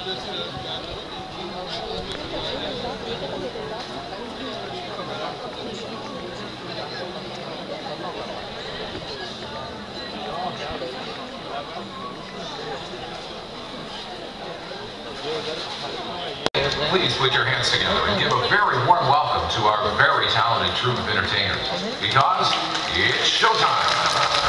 Please put your hands together and give a very warm welcome to our very talented troupe of entertainers. Because it's showtime.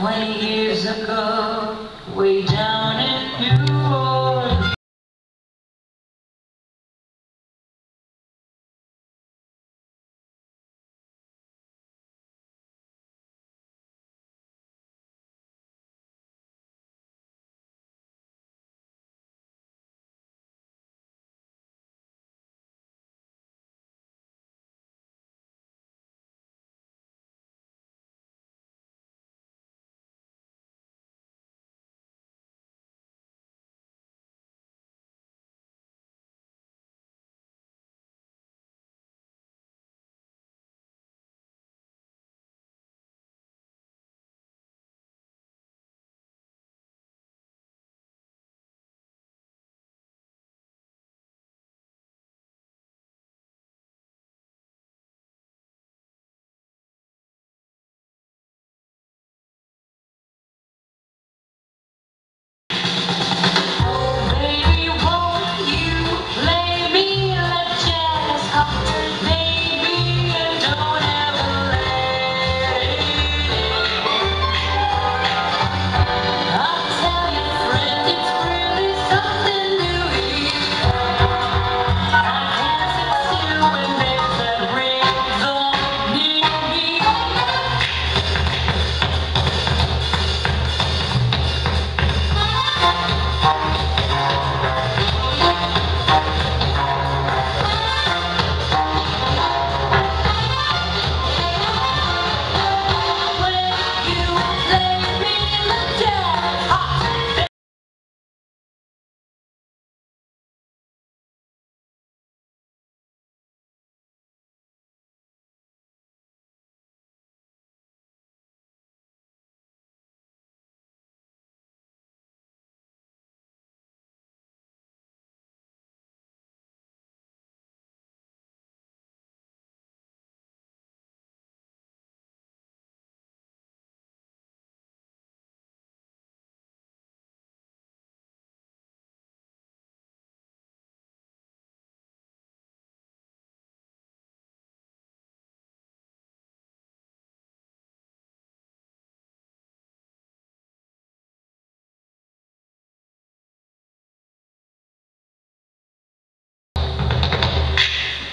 20 years ago.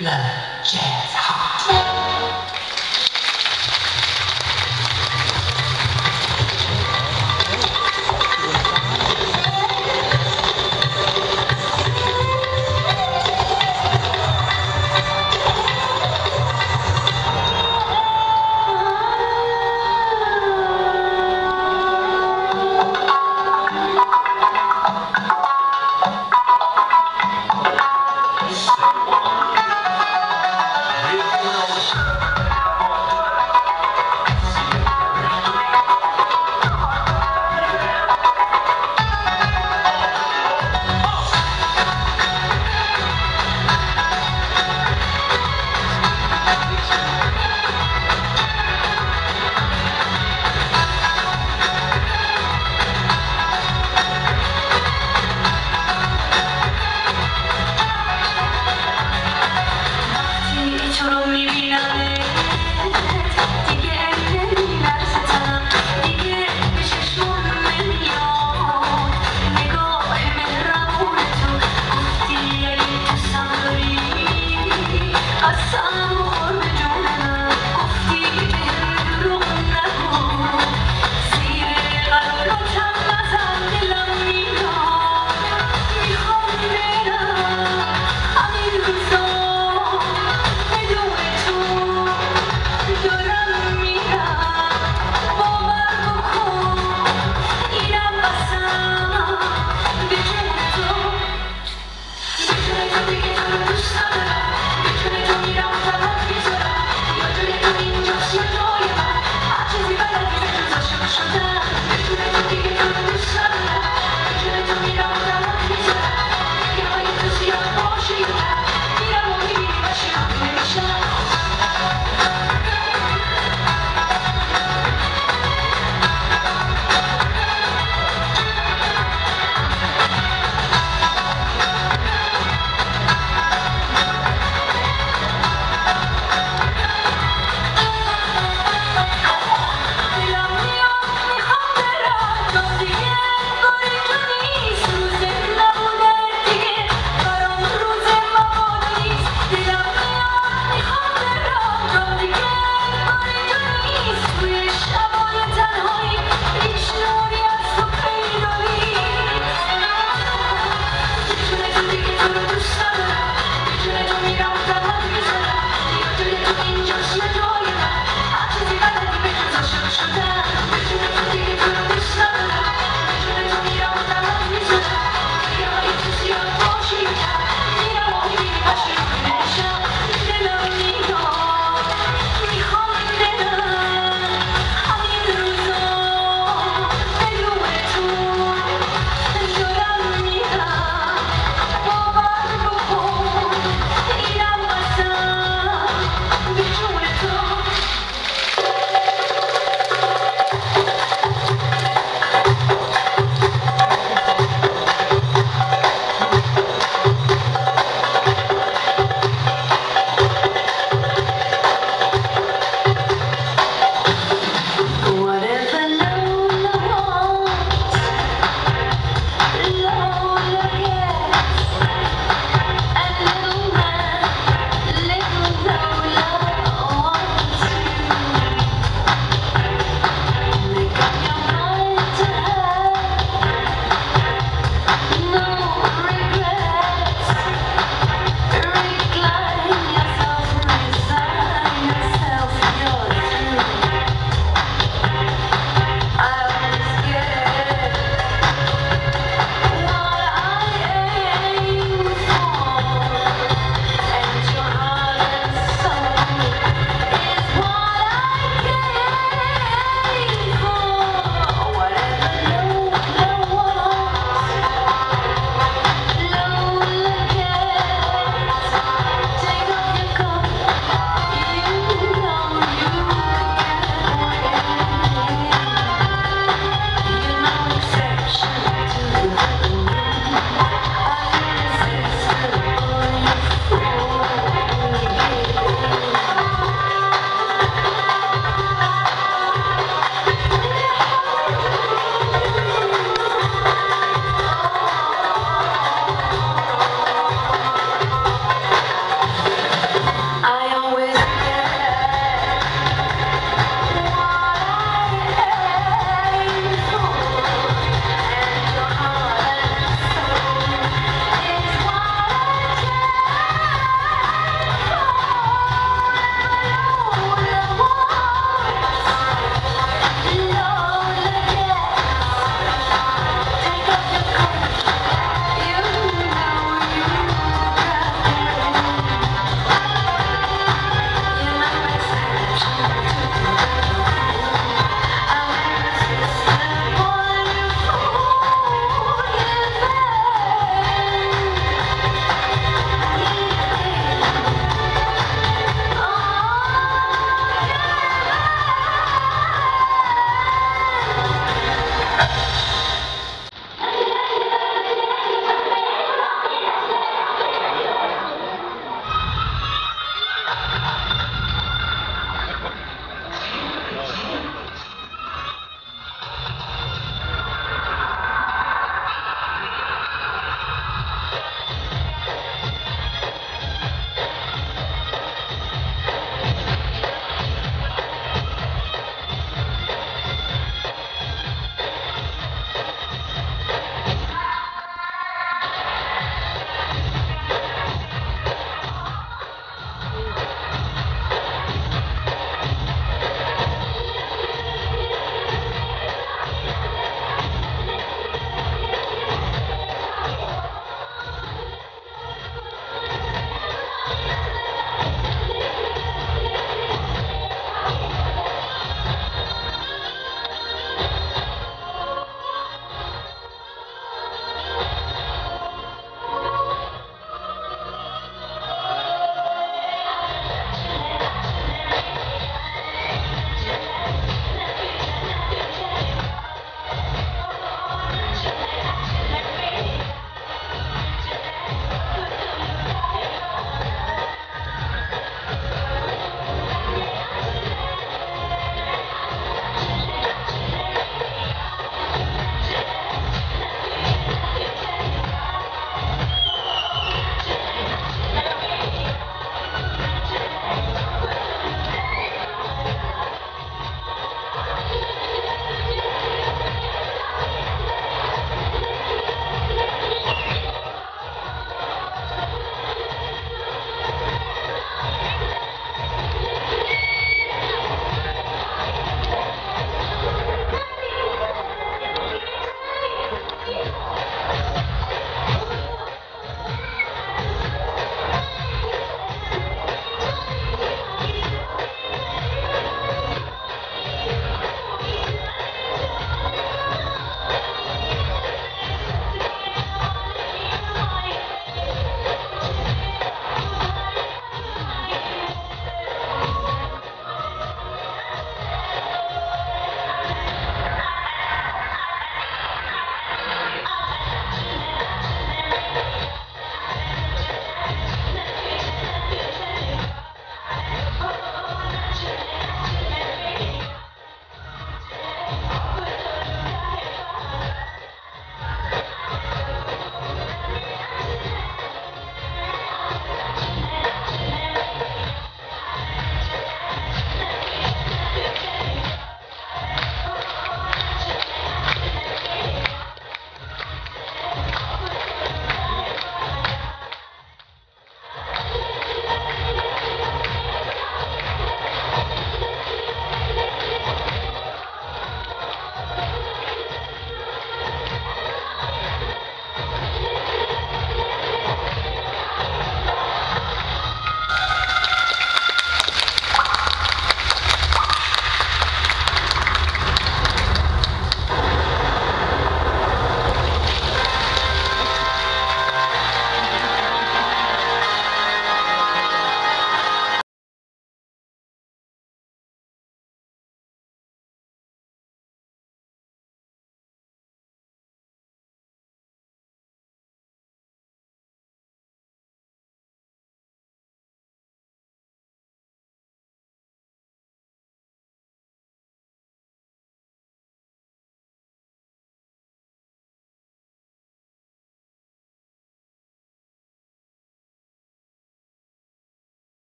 Love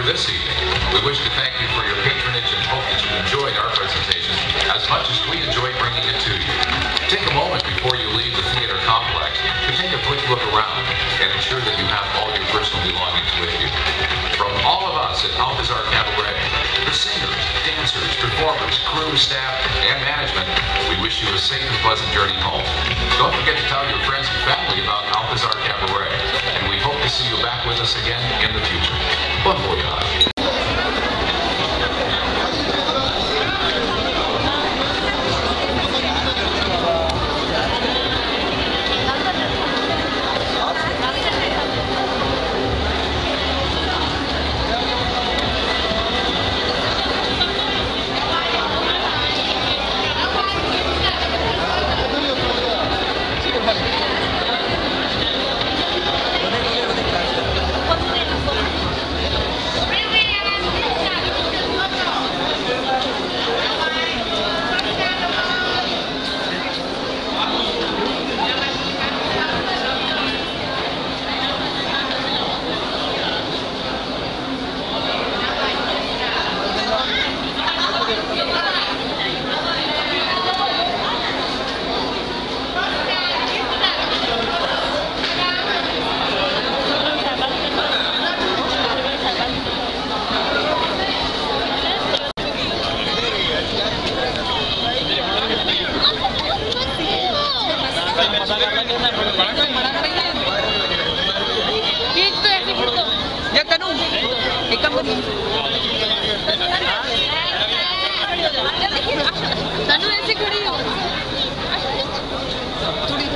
for this evening. We wish to thank you for your patronage and hope that you enjoyed our presentation as much as we enjoyed bringing it to you. Take a moment before you leave the theater complex to take a quick look around and ensure that you have all your personal belongings with you. From all of us at Alcazar Cabaret, the singers, dancers, performers, crew, staff, and management, we wish you a safe and pleasant journey home. Don't forget to tell your friends and family with us again in the future. Bon voyage. एक से खड़ी हो थोड़ी